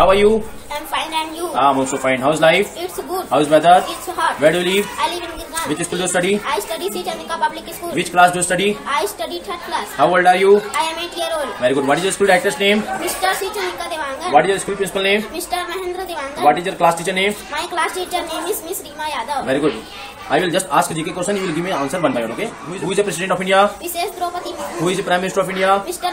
How are you? I'm fine and you? I'm also fine. How's life? It's good. How's weather? It's hot. Where do you live? I live in Gurgaon. Which school do you study? I study in Chandika Public School. Which class do you study? I study third class. How old are you? I am eight year old. Very good. What is your school director's name? Mr. Sri Devangan. What is your school principal name? Mr. Mahendra Devangan. What is your class teacher name? My class teacher name is Miss Rima Yadav. Very good. I will just ask GK question. You will give me answer one by one. Okay? Who is, who is the president of India? Mrs. Draupadi Murmu. Who is the prime minister of India? Mr.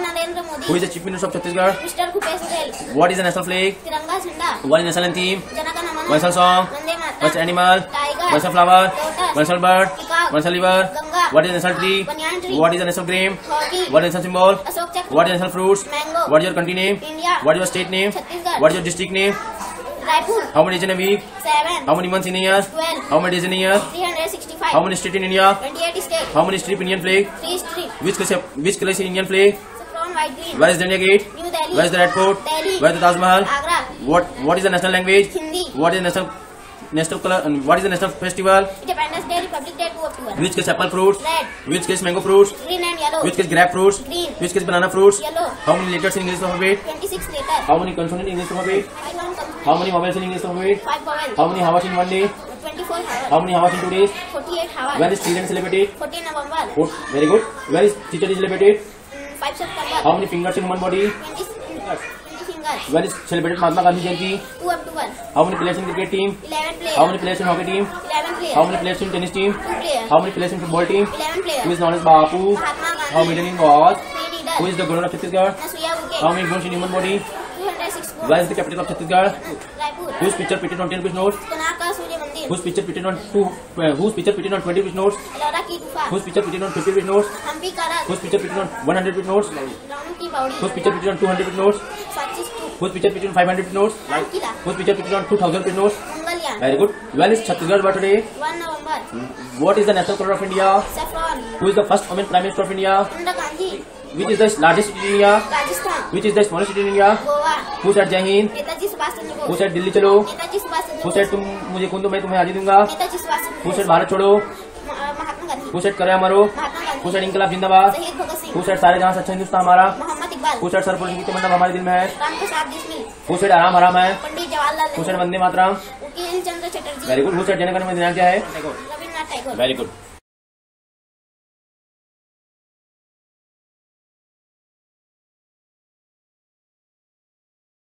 Who is the chief minister of Chhattisgarh? Mr. Bhupesh What is the national flag? Tiranga Jhanda. What is the national anthem? theme? Janaganamana. National song? Vande Mataram. the animal? Tiger. What is the flower? Lotus. What is the bird? Peacock. National river? Ganga. What is the national tree? Banyan tree. What is the national game? Hockey. What is the national symbol? Ashok Chakra. What is the national fruits? Mango. What is your country name? India. What is your state name? Chhattisgarh. What is your district name? Raipur. How many days in a week? Seven. How many months in a year? Twelve. How many days in a year? Three hundred sixty-five. How many states in India? Twenty-eight states. How many strip Indian flag? Three strip. Which color? Which color is Indian flag? Where is the India Gate? New Delhi. Where is the Red Fort? Delhi. Where is the Taj Mahal? Agra. What What is the national language? Hindi. What is the national national color? And what is the national festival? Independence Day, Republic Day, 2 October. Which gives apple fruits? Red. Which gives mango fruits? Green and yellow. Which gives grape fruits? Green. Which gives banana fruits? Yellow. How many letters in English alphabet? 26 letters. How many consonants in English alphabet? 5 consonants. How many vowels in English alphabet? 5 vowels. How many hours in one day? 24 hours. How many hours in two days? 48 hours. When is children celebrated? 14 November. Good. Very good. Where is teacher is celebrated? How many fingers in one body? When is celebrated Mahatma Gandhi Jayanti? 2 up to 1. How many players in cricket team? 11 players. How many players in hockey team? 11 players. How many players in tennis team? 2 players. How many players in football team? 11 players. Who is known as Bapu? Mahatma Gandhi. How many in was? 3 leaders. Who is the governor of Chhattisgarh? Nasuya Uke. How many bones in human body? Where is the capital of Chhattisgarh? Raipur. Whose picture painted on 10 rupees notes? Konark Surya Mandir. Whose picture painted on 20 rupees notes? Ellora ki Gufa. Whose picture painted on 50 rupees notes? Hampi Karan. Whose picture painted on 100 rupees notes? Ram ki Bauri. Whose picture painted on 200 rupees notes? Swati Stup. Whose picture painted on 500 rupees notes? Lal Kila. Whose picture painted on 2000 rupees notes? Mongolian. Very good. When is Chhattisgarh birthday? 1 November. Hmm. What is the national color of India? Saffron. Who is the first woman prime minister of India? Indira Gandhi. Which is the largest city in India? Rajasthan. Which is the smallest city in India? Goa. वो side जय हिंद वो side Delhi चलो वो side तुम मुझे कौन दो मैं तुम्हें आज दूंगा वो साइड भारत छोड़ो वो साइड करे हमारो वो साइड इंकलाब जिंदाबाद वो साइड सारे जहाँ से अच्छा हिंदुस्तान हमारा वो साइड सरपुरुष की मंडप हमारे दिल में है वो साइड आराम हराम है वो साइड वंदे मातराम वेरी गुड वो साइड जनगण में दिनांक क्या है वेरी गुड